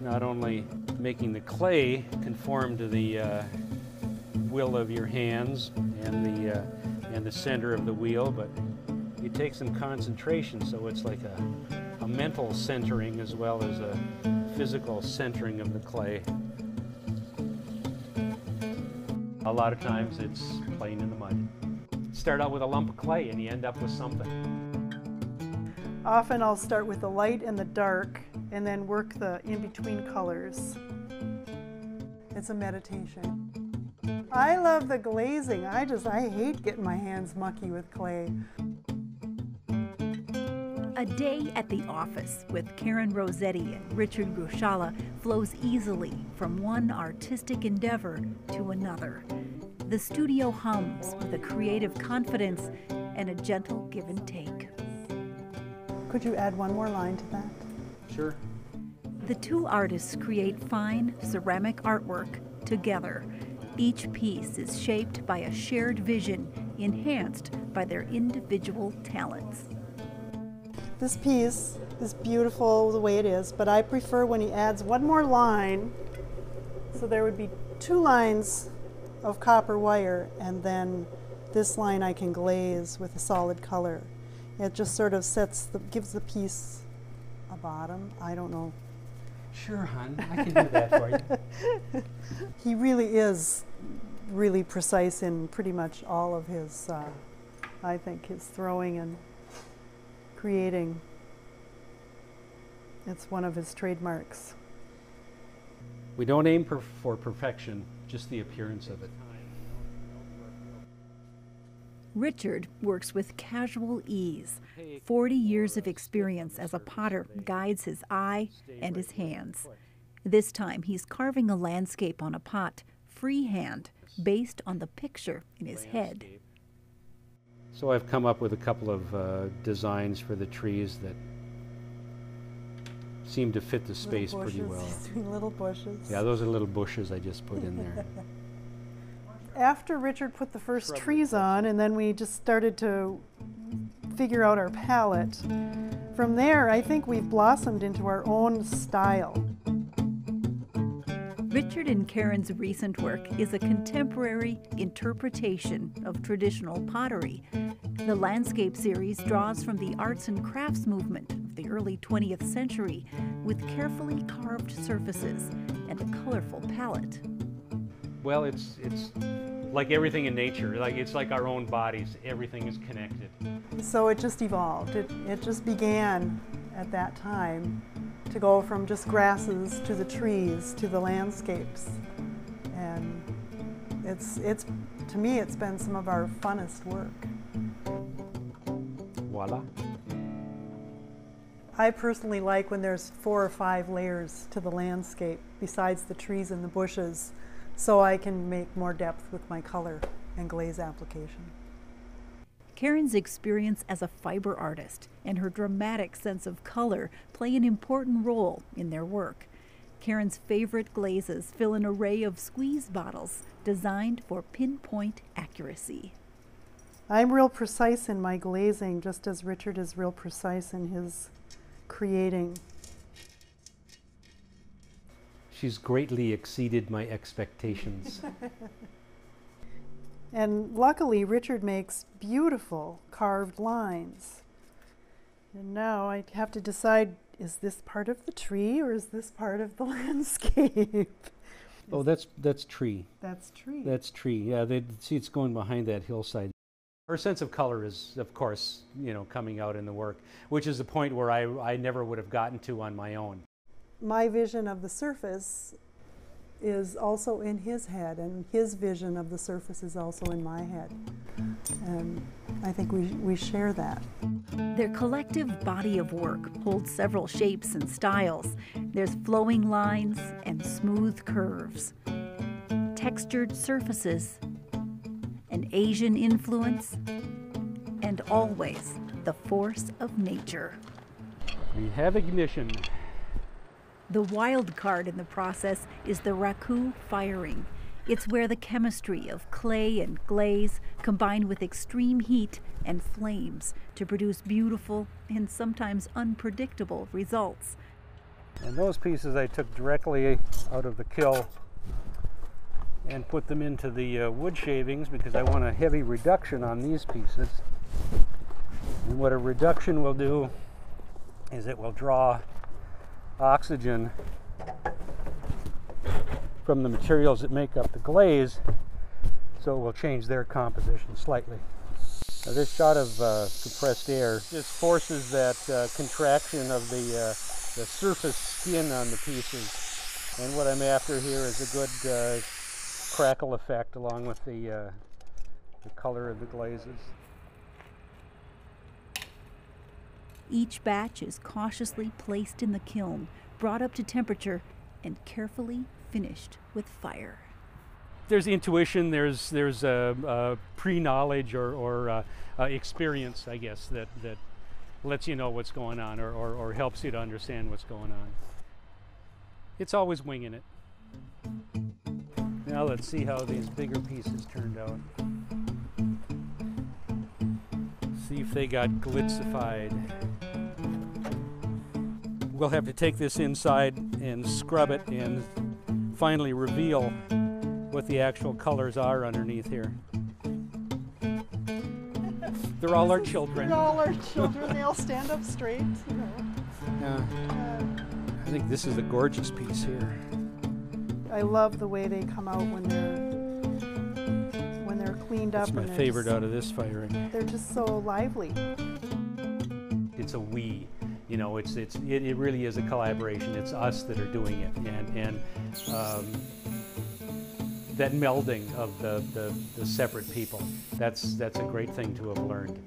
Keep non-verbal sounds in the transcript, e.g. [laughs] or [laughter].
not only making the clay conform to the uh, will of your hands and the, uh, and the center of the wheel, but you take some concentration so it's like a, a mental centering as well as a physical centering of the clay. A lot of times it's playing in the mud. Start out with a lump of clay and you end up with something. Often I'll start with the light and the dark and then work the in-between colors. It's a meditation. I love the glazing. I just, I hate getting my hands mucky with clay. A day at the office with Carrin Rossetti and Richard Grushala flows easily from one artistic endeavor to another. The studio hums with a creative confidence and a gentle give and take. Could you add one more line to that? Sure. The two artists create fine ceramic artwork together. Each piece is shaped by a shared vision, enhanced by their individual talents. This piece is beautiful the way it is, but I prefer when he adds one more line. So there would be two lines of copper wire, and then this line I can glaze with a solid color. It just sort of sets the, gives the piece a bottom. I don't know. Sure, hon, I can do that for you. [laughs] he really is really precise in pretty much all of his, uh, I think, his throwing and creating. It's one of his trademarks. We don't aim per for perfection, just the appearance of it. Richard works with casual ease. 40 years of experience as a potter guides his eye and his hands. This time he's carving a landscape on a pot, freehand, based on the picture in his head. So I've come up with a couple of uh, designs for the trees that seem to fit the space pretty well. [laughs] little bushes. Yeah, those are little bushes I just put in there. [laughs] After Richard put the first trees on, and then we just started to figure out our palette. From there, I think we've blossomed into our own style. Richard and Carrin's recent work is a contemporary interpretation of traditional pottery. The landscape series draws from the arts and crafts movement of the early 20th century with carefully carved surfaces and a colorful palette. Well, it's it's like everything in nature. Like it's like our own bodies. Everything is connected. So it just evolved. It it just began at that time to go from just grasses to the trees to the landscapes. And it's, it's, to me, it's been some of our funnest work. Voila. I personally like when there's four or five layers to the landscape besides the trees and the bushes so I can make more depth with my color and glaze application. Carrin's experience as a fiber artist and her dramatic sense of color play an important role in their work. Carrin's favorite glazes fill an array of squeeze bottles designed for pinpoint accuracy. I'm real precise in my glazing, just as Richard is real precise in his creating. She's greatly exceeded my expectations. [laughs] And luckily, Richard makes beautiful carved lines. And now I have to decide is this part of the tree or is this part of the [laughs] landscape? Oh, that's that's tree. That's tree. That's tree. Yeah, they see it's going behind that hillside. Her sense of color is, of course, you know, coming out in the work, which is a point where I, I never would have gotten to on my own. My vision of the surface is also in his head, and his vision of the surface is also in my head. And I think we, we share that. Their collective body of work holds several shapes and styles. There's flowing lines and smooth curves, textured surfaces, an Asian influence, and always the force of nature. We have ignition. The wild card in the process is the raku firing. It's where the chemistry of clay and glaze combine with extreme heat and flames to produce beautiful and sometimes unpredictable results. And those pieces I took directly out of the kiln and put them into the uh, wood shavings because I want a heavy reduction on these pieces. And what a reduction will do is it will draw oxygen from the materials that make up the glaze, so it will change their composition slightly. Now this shot of uh, compressed air just forces that uh, contraction of the, uh, the surface skin on the pieces. And what I'm after here is a good uh, crackle effect along with the, uh, the color of the glazes. Each batch is cautiously placed in the kiln, brought up to temperature, and carefully finished with fire. There's intuition, there's, there's uh, uh, pre-knowledge or, or uh, uh, experience, I guess, that, that lets you know what's going on or, or, or helps you to understand what's going on. It's always winging it. Now let's see how these bigger pieces turned out. See if they got glitzified. We'll have to take this inside and scrub it and finally reveal what the actual colors are underneath here. They're all our children. They're all our children. they all stand up straight. You know. Yeah. Uh, I think this is a gorgeous piece here. I love the way they come out when they're when they're cleaned up. That's my favorite just- out of this firing. They're just so lively. It's a we. You know, it's it's it, it really is a collaboration. It's us that are doing it, and and um, that melding of the, the the separate people. That's that's a great thing to have learned.